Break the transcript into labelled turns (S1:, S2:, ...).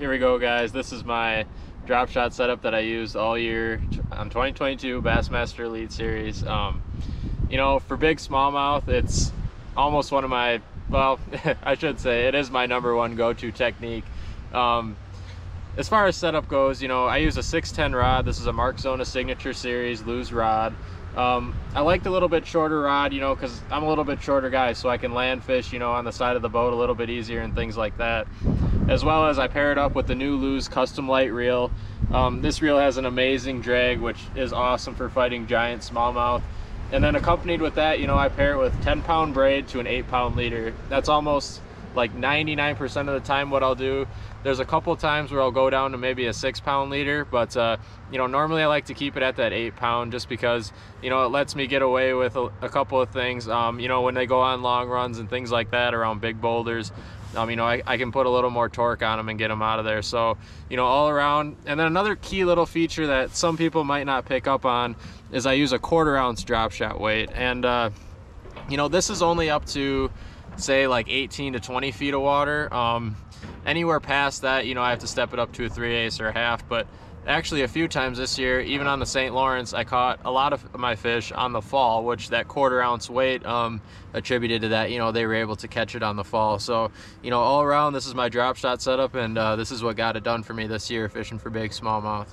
S1: here we go guys. This is my drop shot setup that I used all year on 2022 Bassmaster Elite Series. Um, you know, for big smallmouth, it's almost one of my, well, I should say it is my number one go-to technique. Um, as far as setup goes, you know, I use a 610 rod. This is a Mark Zona Signature Series Lew's rod. Um, I like the little bit shorter rod, you know, because I'm a little bit shorter guy, so I can land fish, you know, on the side of the boat a little bit easier and things like that. As well as I pair it up with the new Lew's Custom Light Reel. Um, this reel has an amazing drag, which is awesome for fighting giant smallmouth. And then accompanied with that, you know, I pair it with 10 pound braid to an 8 pound leader. That's almost like 99% of the time what I'll do. There's a couple times where I'll go down to maybe a six pound leader, but uh, you know, normally I like to keep it at that eight pound just because, you know, it lets me get away with a, a couple of things. Um, you know, when they go on long runs and things like that around big boulders, um, you know, I, I, can put a little more torque on them and get them out of there. So, you know, all around. And then another key little feature that some people might not pick up on is I use a quarter ounce drop shot weight. And, uh, you know, this is only up to say like 18 to 20 feet of water. Um, anywhere past that, you know, I have to step it up to a 3 eighths or a half. But actually a few times this year, even on the St. Lawrence, I caught a lot of my fish on the fall, which that quarter ounce weight um, attributed to that, you know, they were able to catch it on the fall. So, you know, all around, this is my drop shot setup, and uh, this is what got it done for me this year, fishing for big smallmouth.